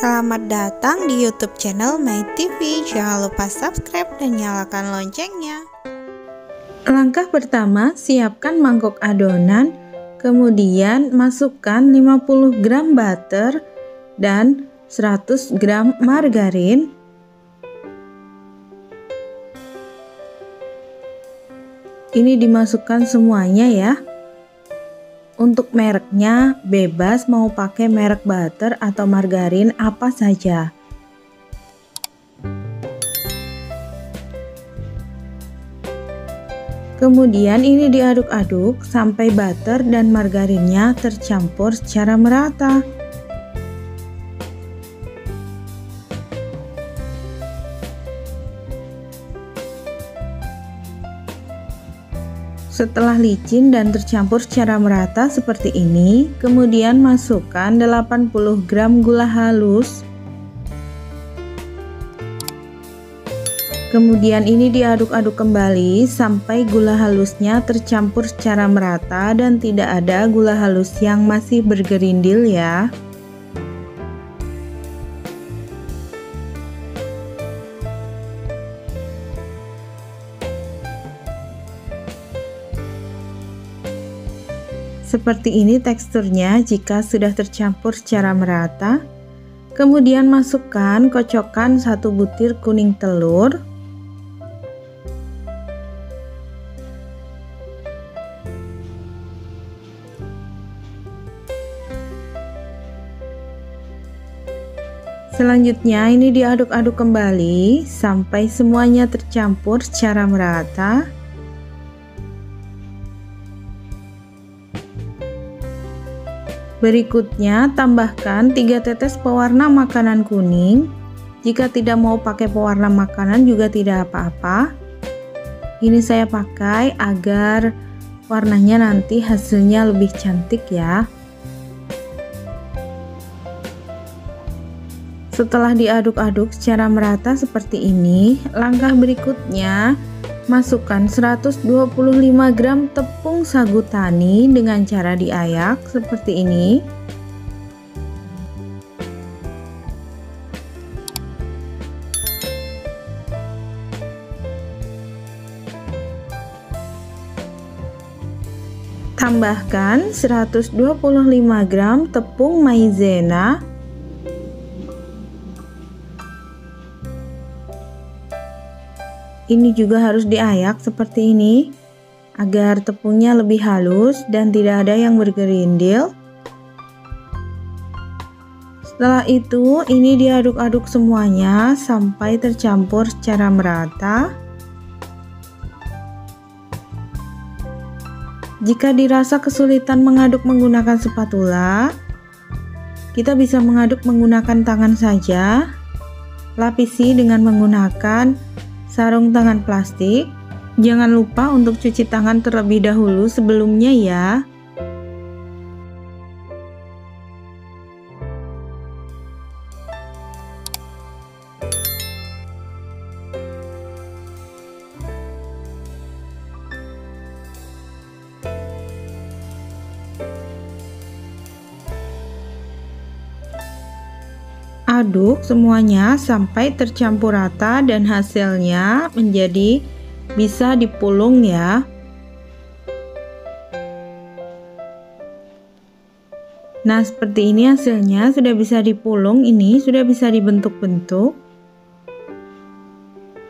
Selamat datang di YouTube channel My TV. Jangan lupa subscribe dan nyalakan loncengnya. Langkah pertama, siapkan mangkok adonan, kemudian masukkan 50 gram butter dan 100 gram margarin. Ini dimasukkan semuanya ya. Untuk mereknya bebas mau pakai merek butter atau margarin apa saja. Kemudian ini diaduk-aduk sampai butter dan margarinnya tercampur secara merata. Setelah licin dan tercampur secara merata seperti ini, kemudian masukkan 80 gram gula halus. Kemudian ini diaduk-aduk kembali sampai gula halusnya tercampur secara merata dan tidak ada gula halus yang masih bergerindil ya. Seperti ini teksturnya jika sudah tercampur secara merata. Kemudian masukkan kocokan satu butir kuning telur. Selanjutnya ini diaduk-aduk kembali sampai semuanya tercampur secara merata. Berikutnya, tambahkan 3 tetes pewarna makanan kuning. Jika tidak mau pakai pewarna makanan juga tidak apa-apa. Ini saya pakai agar warnanya nanti hasilnya lebih cantik ya. Setelah diaduk-aduk secara merata seperti ini, langkah berikutnya Masukkan 125 gram tepung sagu tani dengan cara diayak seperti ini. Tambahkan 125 gram tepung maizena Ini juga harus diayak seperti ini agar tepungnya lebih halus dan tidak ada yang bergerindil. Setelah itu, ini diaduk-aduk semuanya sampai tercampur secara merata. Jika dirasa kesulitan mengaduk menggunakan spatula, kita bisa mengaduk menggunakan tangan saja. Lapisi dengan menggunakan sarung tangan plastik. Jangan lupa untuk cuci tangan terlebih dahulu sebelumnya ya. Aduk semuanya sampai tercampur rata dan hasilnya menjadi bisa dipulung ya. Nah seperti ini hasilnya sudah bisa dipulung. Ini sudah bisa dibentuk-bentuk.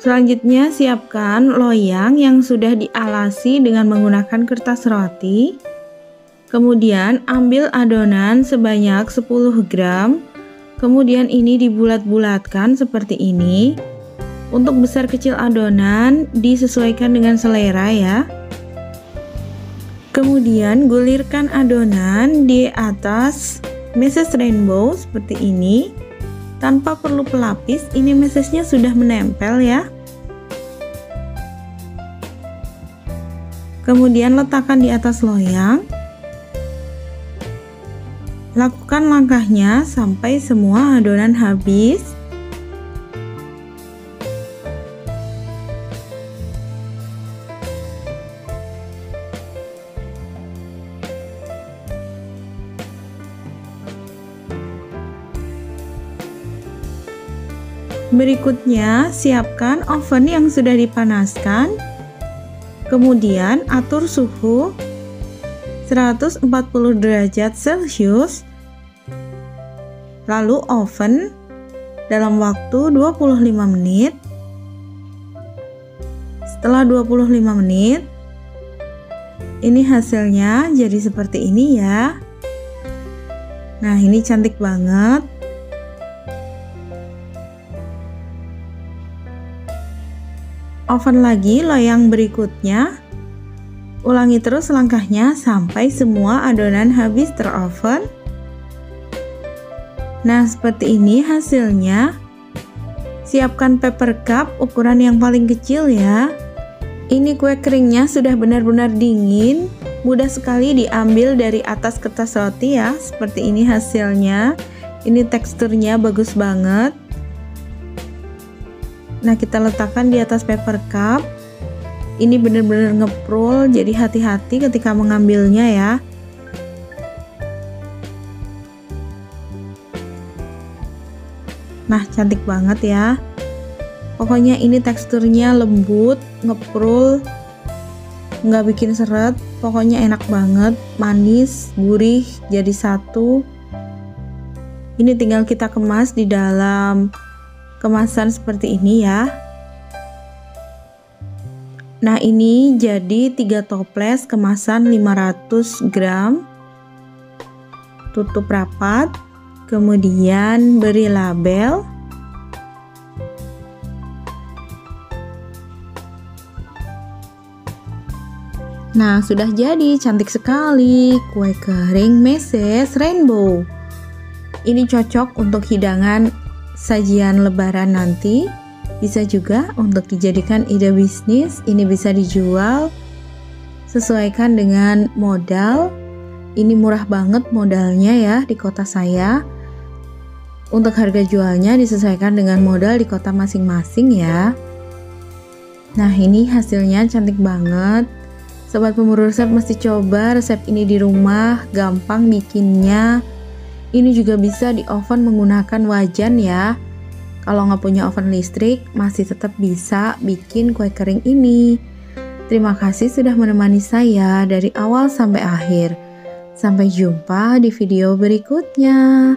Selanjutnya siapkan loyang yang sudah dialasi dengan menggunakan kertas roti. Kemudian ambil adonan sebanyak 10 gram Kemudian ini dibulat-bulatkan seperti ini. Untuk besar kecil adonan disesuaikan dengan selera ya. Kemudian gulirkan adonan di atas meses rainbow seperti ini. Tanpa perlu pelapis, ini mesesnya sudah menempel ya. Kemudian letakkan di atas loyang. Lakukan langkahnya sampai semua adonan habis. Berikutnya, siapkan oven yang sudah dipanaskan. Kemudian, atur suhu 140 derajat Celcius. Lalu oven dalam waktu 25 menit. Setelah 25 menit, ini hasilnya jadi seperti ini ya. Nah, ini cantik banget. Oven lagi loyang berikutnya. Ulangi terus langkahnya sampai semua adonan habis teroven. Nah, seperti ini hasilnya. Siapkan paper cup ukuran yang paling kecil ya. Ini kue keringnya sudah benar-benar dingin, mudah sekali diambil dari atas kertas roti ya. Seperti ini hasilnya. Ini teksturnya bagus banget. Nah, kita letakkan di atas paper cup. Ini benar-benar ngeprol, jadi hati-hati ketika mengambilnya ya. Nah, cantik banget ya. Pokoknya ini teksturnya lembut, ngeprul, nggak bikin seret. Pokoknya enak banget, manis, gurih, jadi satu. Ini tinggal kita kemas di dalam kemasan seperti ini ya. Nah ini jadi 3 toples kemasan 500 gram Tutup rapat Kemudian beri label Nah, sudah jadi cantik sekali kue kering meses rainbow. Ini cocok untuk hidangan sajian lebaran nanti. Bisa juga untuk dijadikan ide bisnis. Ini bisa dijual sesuaikan dengan modal. Ini murah banget modalnya ya di kota saya. Untuk harga jualnya disesuaikan dengan modal di kota masing-masing ya. Nah, ini hasilnya cantik banget Sobat pemburu resep mesti coba resep ini di rumah, gampang bikinnya. Ini juga bisa di oven menggunakan wajan ya. Kalau nggak punya oven listrik, masih tetap bisa bikin kue kering ini. Terima kasih sudah menemani saya dari awal sampai akhir. Sampai jumpa di video berikutnya.